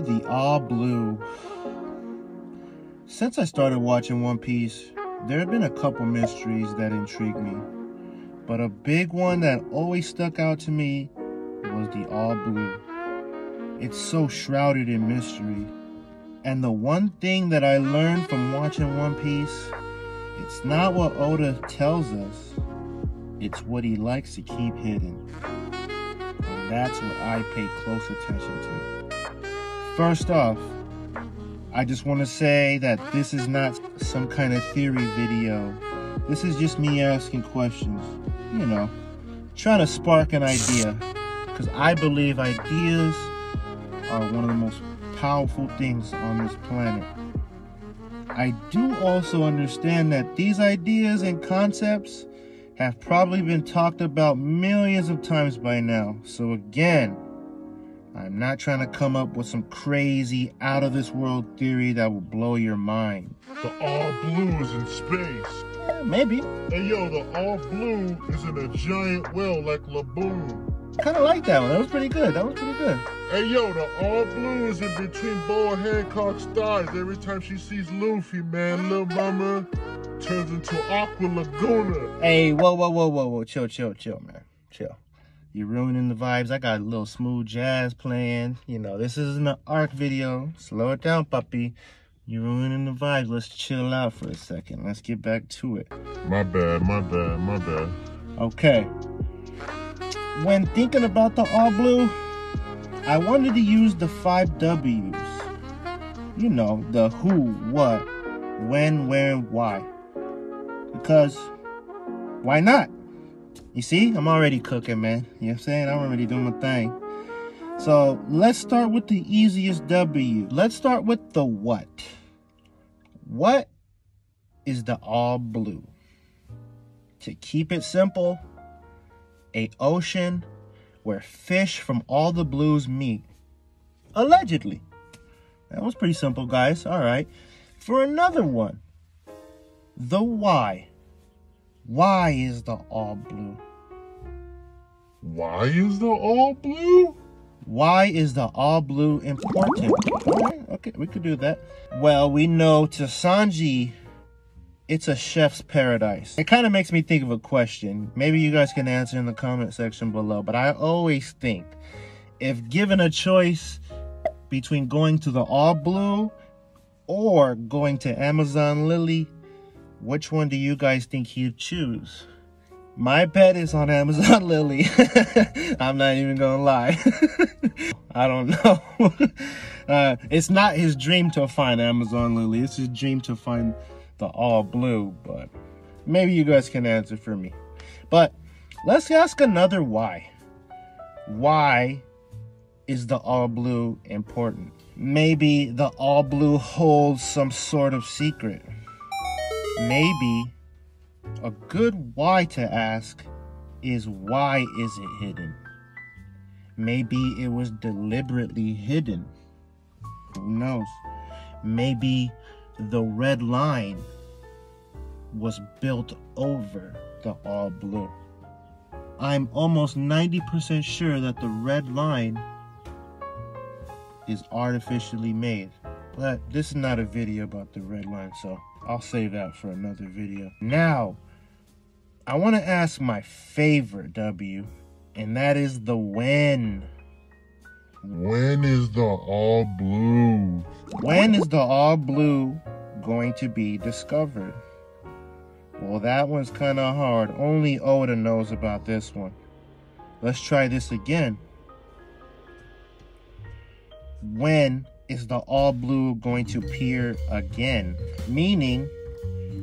The all blue. Since I started watching One Piece, there have been a couple mysteries that intrigued me. But a big one that always stuck out to me was the all blue. It's so shrouded in mystery. And the one thing that I learned from watching One Piece, it's not what Oda tells us, it's what he likes to keep hidden. And that's what I pay close attention to. First off, I just want to say that this is not some kind of theory video. This is just me asking questions. You know, trying to spark an idea. Because I believe ideas are one of the most powerful things on this planet. I do also understand that these ideas and concepts have probably been talked about millions of times by now. So again, I'm not trying to come up with some crazy out of this world theory that will blow your mind. The all blue is in space. Eh, maybe. Hey yo, the all blue is in a giant well like Laboon. Kind of like that one. That was pretty good. That was pretty good. Hey yo, the all blue is in between Boa Hancock's thighs every time she sees Luffy, man. Little mama turns into Aqua Laguna. Hey, whoa, whoa, whoa, whoa, whoa. Chill, chill, chill, man. Chill. You're ruining the vibes. I got a little smooth jazz playing. You know, this isn't an arc video. Slow it down, puppy. You're ruining the vibes. Let's chill out for a second. Let's get back to it. My bad, my bad, my bad. Okay. When thinking about the all blue, I wanted to use the five W's. You know, the who, what, when, where, and why. Because why not? You see, I'm already cooking, man. You know what I'm saying? I'm already doing my thing. So let's start with the easiest W. Let's start with the what. What is the all blue? To keep it simple, a ocean where fish from all the blues meet. Allegedly. That was pretty simple, guys. All right. For another one, the why. Why is the all blue? Why is the all blue? Why is the all blue important? Right, okay, we could do that. Well, we know to Sanji, it's a chef's paradise. It kind of makes me think of a question. Maybe you guys can answer in the comment section below, but I always think if given a choice between going to the all blue or going to Amazon Lily, which one do you guys think he'd choose? My bet is on Amazon Lily. I'm not even gonna lie. I don't know. uh, it's not his dream to find Amazon Lily. It's his dream to find the all blue, but maybe you guys can answer for me. But let's ask another why. Why is the all blue important? Maybe the all blue holds some sort of secret. Maybe a good why to ask is why is it hidden? Maybe it was deliberately hidden. Who knows? Maybe the red line was built over the all blue. I'm almost 90% sure that the red line is artificially made. But this is not a video about the red line, so I'll save that for another video. Now, I want to ask my favorite W, and that is the when. When is the all blue? When is the all blue going to be discovered? Well, that one's kind of hard. Only Oda knows about this one. Let's try this again. When is the all blue going to appear again? Meaning,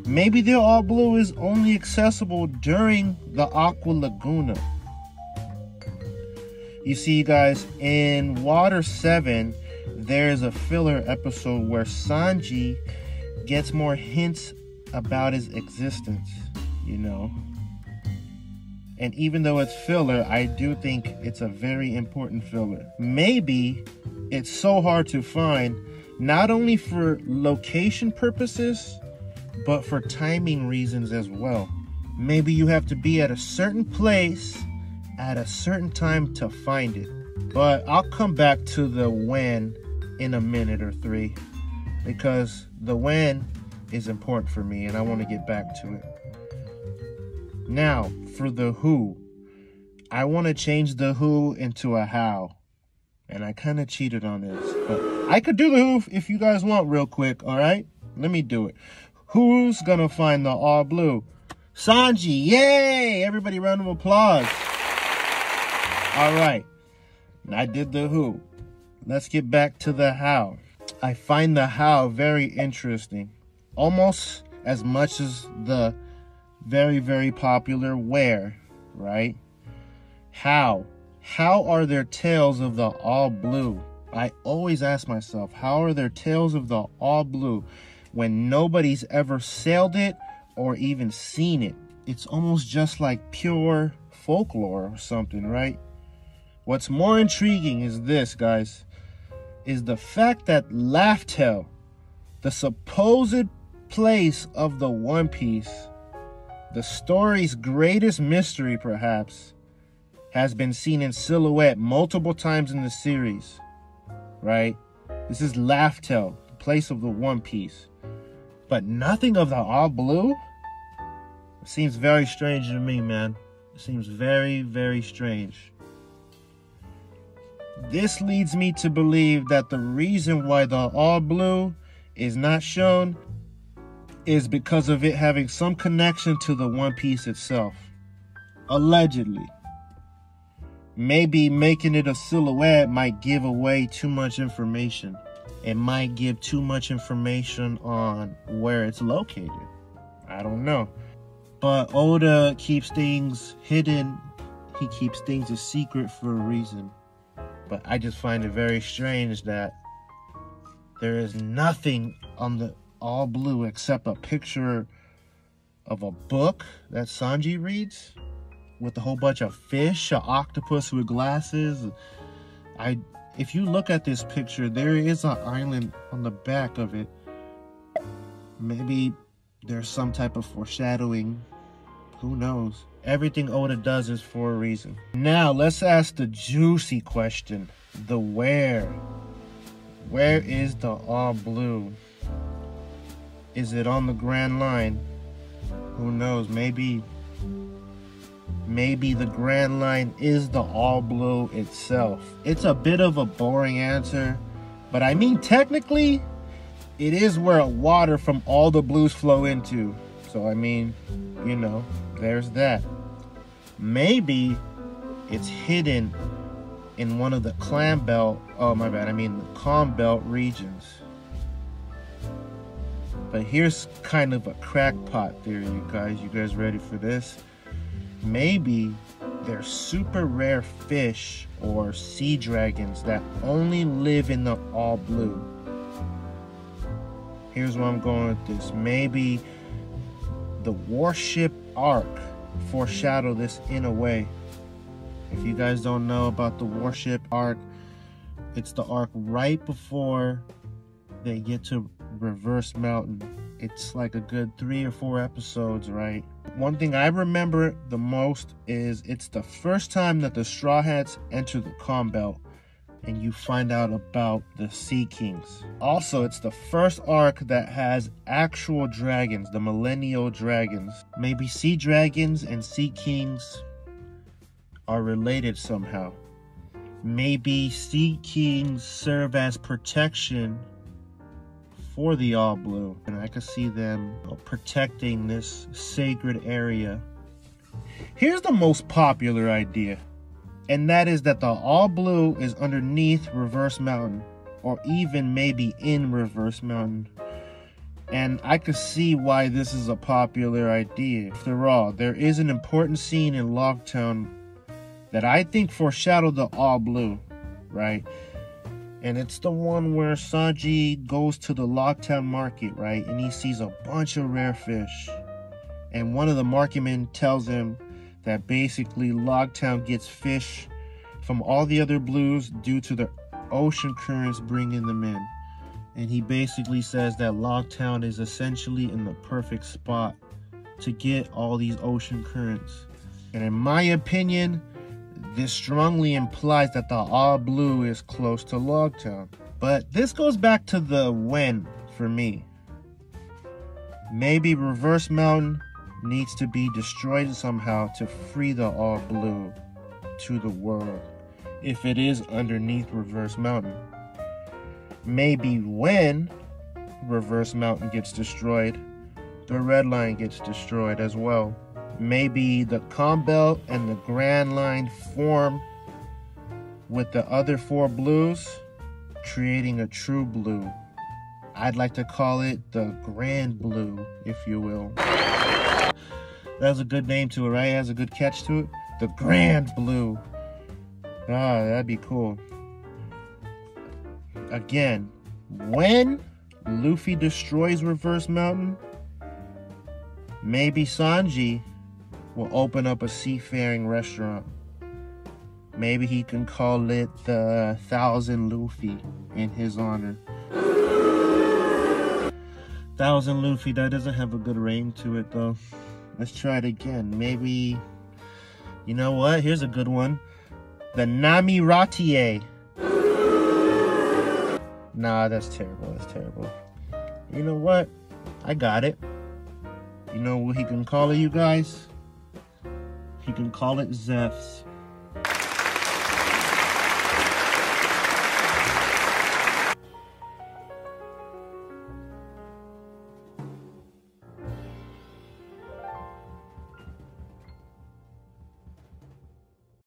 maybe the all blue is only accessible during the Aqua Laguna. You see, guys, in Water 7, there's a filler episode where Sanji gets more hints about his existence, you know. And even though it's filler, I do think it's a very important filler. Maybe it's so hard to find, not only for location purposes, but for timing reasons as well. Maybe you have to be at a certain place at a certain time to find it. But I'll come back to the when in a minute or three because the when is important for me and I want to get back to it. Now, for the who, I want to change the who into a how. And I kind of cheated on this, but I could do the who if you guys want real quick, all right? Let me do it. Who's gonna find the all blue? Sanji, yay! Everybody round of applause. All right, I did the who. Let's get back to the how. I find the how very interesting, almost as much as the very, very popular where, right? How? How are their tales of the all blue? I always ask myself, how are their tales of the all blue when nobody's ever sailed it or even seen it? It's almost just like pure folklore or something, right? What's more intriguing is this, guys, is the fact that Laugh-Tale, the supposed place of the One Piece, the story's greatest mystery perhaps, has been seen in silhouette multiple times in the series, right? This is Laugh-Tale, the place of the One Piece. But nothing of the All Blue? It seems very strange to me, man. It seems very, very strange. This leads me to believe that the reason why the All Blue is not shown is because of it having some connection to the One Piece itself. Allegedly. Maybe making it a silhouette might give away too much information. It might give too much information on where it's located. I don't know. But Oda keeps things hidden. He keeps things a secret for a reason. But I just find it very strange that there is nothing on the all blue except a picture of a book that Sanji reads with a whole bunch of fish, an octopus with glasses. I if you look at this picture, there is an island on the back of it. Maybe there's some type of foreshadowing. Who knows? Everything Oda does is for a reason. Now, let's ask the juicy question. The where. Where is the all blue? Is it on the Grand Line? Who knows? Maybe maybe the Grand Line is the All Blue itself. It's a bit of a boring answer, but I mean technically it is where water from all the blues flow into. So I mean, you know, there's that. Maybe it's hidden in one of the clam belt, oh my bad, I mean the calm belt regions. But here's kind of a crackpot theory, you guys. You guys ready for this? Maybe they're super rare fish or sea dragons that only live in the all blue. Here's where I'm going with this. Maybe the warship arc foreshadow this in a way. If you guys don't know about the warship arc, it's the arc right before they get to Reverse Mountain. It's like a good three or four episodes, right? One thing I remember the most is it's the first time that the Straw Hats enter the Calm Belt and you find out about the Sea Kings. Also, it's the first arc that has actual dragons, the Millennial Dragons. Maybe Sea Dragons and Sea Kings are related somehow. Maybe Sea Kings serve as protection for the All Blue, and I could see them protecting this sacred area. Here's the most popular idea, and that is that the All Blue is underneath Reverse Mountain, or even maybe in Reverse Mountain. And I could see why this is a popular idea. After all, there is an important scene in Loguetown that I think foreshadowed the All Blue, right? And it's the one where Sanji goes to the Loguetown market, right? And he sees a bunch of rare fish. And one of the marketmen tells him that basically Loguetown gets fish from all the other blues due to the ocean currents bringing them in. And he basically says that Loguetown is essentially in the perfect spot to get all these ocean currents. And in my opinion, this strongly implies that the All Blue is close to Loguetown. But this goes back to the when for me. Maybe Reverse Mountain needs to be destroyed somehow to free the All Blue to the world if it is underneath Reverse Mountain. Maybe when Reverse Mountain gets destroyed, the Red Line gets destroyed as well. Maybe the Calm Belt and the Grand Line form with the other four blues, creating a true blue. I'd like to call it the Grand Blue, if you will. That's a good name to it, right? It has a good catch to it. The Grand Blue. Ah, that'd be cool. Again, when Luffy destroys Reverse Mountain, maybe Sanji will open up a seafaring restaurant. Maybe he can call it the Thousand Luffy in his honor. Thousand Luffy, that doesn't have a good ring to it though. Let's try it again. Maybe, you know what? Here's a good one. The Nami Ratie. Nah, that's terrible. That's terrible. You know what? I got it. You know what he can call it, you guys? He can call it Zeff's